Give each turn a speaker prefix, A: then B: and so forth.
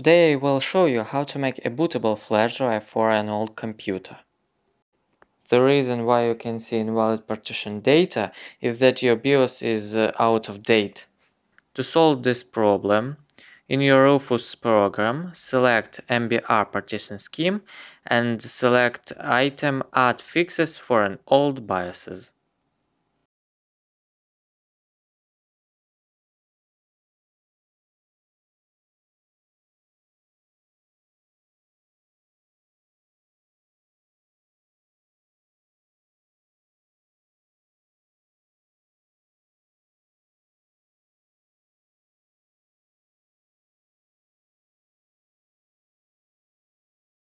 A: Today I will show you how to make a bootable flash drive for an old computer. The reason why you can see invalid partition table is that your BIOS is uh, out of date. To solve this problem, in your Rufus program, select MBR partition scheme and select item add fixes for an old BIOSes.